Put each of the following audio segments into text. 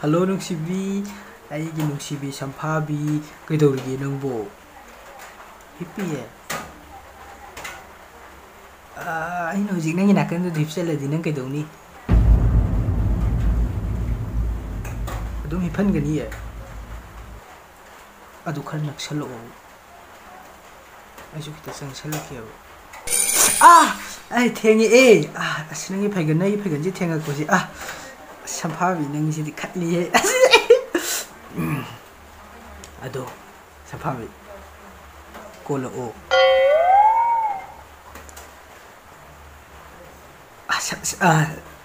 ꯍꯜꯂꯣ ꯅꯨꯡꯁꯤꯕꯤ ꯑꯩꯒꯤ ꯅꯨꯡꯁꯤꯕꯤ ꯁꯝꯐꯥꯕꯤ ꯀꯩꯗꯧꯔꯤꯒꯦ ꯅꯪꯕꯨ ꯍꯤꯞꯄꯤꯌꯦ ꯑꯩꯅ ꯍꯧꯖꯤꯛ ꯅꯪꯒꯤ ꯅꯥꯀꯟꯗꯨꯗ ꯍꯤꯞꯆꯜꯂꯗꯤ ꯅꯪ ꯀꯩꯗꯧꯅꯤ ꯑꯗꯨꯝ ꯍꯤꯞꯍꯟꯒꯅꯤꯌꯦ ꯑꯗꯨ ꯈꯔ ꯅꯛꯁꯜꯂꯛꯑꯣ ꯑꯩꯁꯨ ꯈꯤꯇ ꯆꯪꯁꯜꯂꯛꯀꯦꯕ ꯑꯥ ꯑꯩ ꯊꯦꯡꯉꯛꯑꯦ ꯑꯥ ꯑꯁ ꯅꯪꯒꯤ ꯐꯩꯒꯟ ꯅꯪꯒꯤ ꯐꯩꯒꯟꯁꯤ ꯊꯦꯡꯉꯛꯄꯁꯤ ꯑꯥ ꯁꯝꯐꯥꯕꯤ ꯅꯪꯁꯤꯗꯤ ꯈꯠꯂꯤꯍꯦ ꯑꯗꯣ ꯁꯝꯐꯥꯕꯤ ꯀꯣꯜꯂꯛꯑꯣ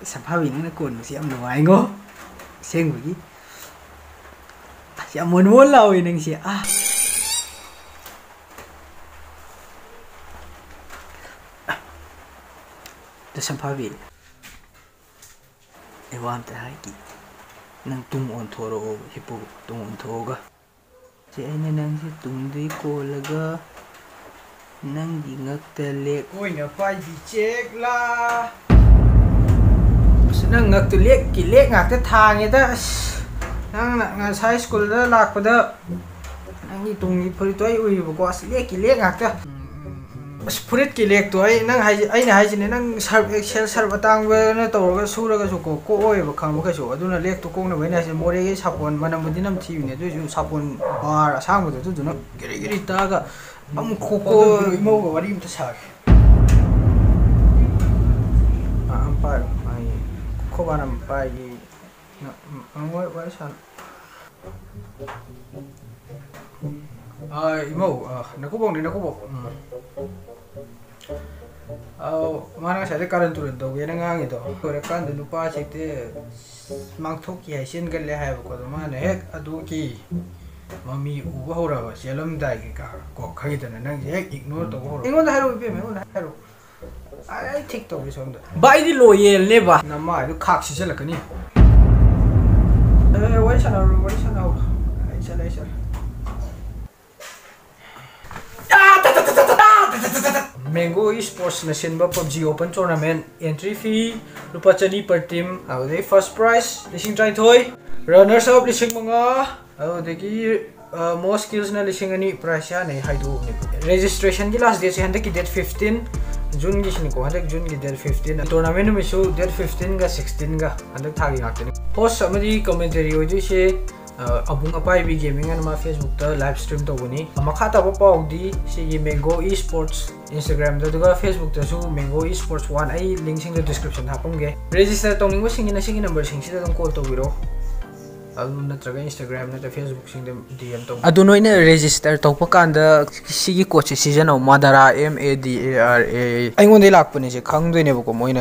ꯁꯝꯐꯥꯕꯤ ꯅꯪꯅ ꯀꯣꯟꯕꯁꯤ ꯌꯥꯝ ꯅꯨꯡꯉꯥꯏꯉꯣ ꯑꯁꯦꯡꯕꯒꯤ ꯌꯥꯝ ꯃꯣꯟ ꯃꯣꯟ ꯂꯥꯎꯋꯦ ꯅꯪꯁꯦ ꯑꯥ ꯗ ꯁꯝꯐꯥꯕꯤ ꯑꯩ ꯋꯥ ꯑꯝꯇ ꯍꯥꯏꯒꯦ ꯅꯪ ꯇꯨꯡ ꯑꯣꯟꯊꯣꯔꯛꯑꯣ ꯍꯤꯞꯄꯨ ꯇꯨꯡ ꯑꯣꯟꯊꯣꯛꯑꯒ ꯁꯤ ꯑꯩꯅ ꯅꯪꯁꯦ ꯇꯨꯡꯗꯩ ꯀꯣꯜꯂꯒ ꯅꯪꯒꯤ ꯉꯛꯇ ꯂꯦꯛ ꯑꯣꯏꯅ ꯄꯥꯏꯕꯤ ꯆꯦꯛꯂꯥ ꯑꯁ ꯅꯪ ꯉꯛꯇꯨ ꯂꯦꯛꯀꯤ ꯂꯦꯛ ꯉꯥꯛꯇ ꯊꯥꯡꯉꯦꯗ ꯑꯁ ꯅꯪꯅ ꯉꯁꯥꯏ ꯁ꯭ꯀꯨꯜꯗ ꯂꯥꯛꯄꯗ ꯅꯪꯒꯤ ꯇꯨꯡꯒꯤ ꯐꯨꯔꯤꯠꯇꯣ ꯑꯩ ꯎꯏꯕꯀꯣ ꯑꯁ ꯂꯦꯛꯀꯤ ꯂꯦꯛ ꯉꯥꯛꯇ 스프릿기 렉도 아이 난 하이 아이나 하이지네 난 살백 셀 살바 땅베나 떠오르가 수르가 좋고 꼬오에버 카모가 좋아 두나 렉도 꼬는 왜냐 지 모레게 사본 만한 분이 남 티비네 두주 사본 바라 상고도 두두나 그리그리 따가 아무 코코 이모가 와리부터 사게 아안 빠요 아이 코바람 빠이 나 뭐야 뭐야 산 아, 이모, 아, 나고 봉네, 나고 봉. mana sa de karan turun to gena ngang ito ko re kan du pa chek te mang thok ki haisen gal le hai ko ma ne hek adu ki mami u ba hora ba selam dai ki ka ko khagi ta nang hek ignore to hora ingon da haru be me ngon haru ai thik to bi som da bai di lo ye le ba na ma du khak si se la kani eh wai sa na wai sa na ꯃꯦꯡꯒꯣ ꯏꯁꯄꯣꯔꯠꯁꯅ ꯁꯤꯟꯕ PUBG open tournament entry fee ꯂꯨꯄꯥ ꯆꯅꯤ per team ꯑꯗꯨꯗꯒꯤ first prize ꯂꯤꯁꯤꯡ ꯇꯔꯥꯅꯤꯊꯣꯏ runners up ꯂꯤꯁꯤꯡ ꯃꯉꯥ ꯑꯗꯨꯗꯒꯤ ꯃꯣꯁ ꯁ꯭ꯀꯤꯜꯁꯅ ꯂꯤꯁꯤꯡ ꯑꯅꯤ ꯄ꯭ꯔꯥꯏꯖ ꯌꯥꯅ ꯑꯩ ꯍꯥꯏꯗꯣꯛꯑꯕꯅꯦ ꯔꯦꯖꯤꯁꯇ꯭ꯔꯦꯁꯟꯒꯤ ꯂꯥꯁ ꯗꯦꯠꯁꯦ ꯍꯟꯗꯛꯀꯤ ꯗꯦꯠ ꯐꯤꯐꯇꯤꯟ ꯖꯨꯟꯒꯤꯁꯤꯅꯤꯀꯣ ꯍꯟꯗꯛ ꯖꯨꯟꯒꯤ ꯗꯦꯠ ꯐꯤꯐꯇꯤꯟ ꯇꯣꯔꯅꯥꯃꯦꯟ ꯅꯨꯃꯤꯠꯁꯨ ꯗꯦꯠ ꯐꯤꯐꯇꯤꯟꯒ ꯁꯤꯛꯁꯇꯤꯟꯒ ꯍꯟꯗꯛ ꯊꯥꯒꯤ ꯉꯥꯛꯇꯅꯤ ꯍꯣꯁ ꯑꯃꯗꯤ ꯀꯃꯦꯟꯇꯔꯤ ꯑꯣꯏꯗꯣꯏꯁꯦ ꯑꯕꯨꯡ ꯑꯄꯥꯏꯕꯤ ꯒꯦꯃꯤꯡ ꯑꯅ ꯃꯥ ꯐꯦꯁꯕꯨꯛꯇ ꯂꯥꯏꯚ ꯁ꯭ꯇ꯭ꯔꯤꯝ ꯇꯧꯕꯅꯤ ꯃꯈꯥ ꯇꯥꯕ ꯄꯥꯎꯗꯤ ꯁꯤꯒꯤ ꯃꯦꯡꯒꯣ ꯏ ꯁ꯭ꯄꯣꯔꯠꯁ ꯏꯟꯁꯇꯥꯒ꯭ꯔꯥꯝꯗ ꯑꯗꯨꯒ ꯐꯦꯁꯕꯨꯛꯇꯁꯨ ꯃꯦꯡꯒꯣ ꯏ ꯁ꯭ꯄꯣꯔꯠꯁ ꯋꯥꯟ ꯑꯩ ꯂꯤꯡꯁꯤꯡꯗꯣ ꯗꯤꯁꯀ꯭ꯔꯤꯞꯁꯟ ꯍꯥꯞꯄꯝꯒꯦ ꯔꯦꯖꯤꯁꯇꯔ ꯇꯧꯅꯤꯡꯕꯁꯤꯡꯒꯤꯅ ꯁꯤꯒꯤ ꯅꯝꯕꯔꯁꯤꯡꯁꯤꯗ ꯑꯗꯨꯝ ꯀꯣꯜ ꯇꯧꯕꯤꯔꯣ ꯑꯗꯨ ꯅꯠꯇ꯭ꯔꯒ ꯏꯟꯁꯇꯥꯒ꯭ꯔꯥꯝ ꯅꯠꯇ꯭ꯔꯒ ꯐꯦꯁꯕꯨꯛꯁꯤꯡꯗ ꯗꯤ ꯑꯦꯝ ꯇꯧ ꯑꯗꯨ ꯅꯣꯏꯅ ꯔꯦꯖꯤꯁꯇꯔ ꯇꯧꯕ ꯀꯥꯟꯗ ꯁꯤꯒꯤ ꯀꯣꯠꯁꯦ ꯁꯤꯖꯤꯟꯅꯧ ꯃꯥꯗꯥꯔꯥ M A D A R A ꯑꯩꯉꯣꯟꯗꯩ ꯂꯥꯛꯄꯅꯦꯁꯦ ꯈꯪꯗꯣꯏꯅꯦꯕꯀꯣ ꯃꯣꯏꯅ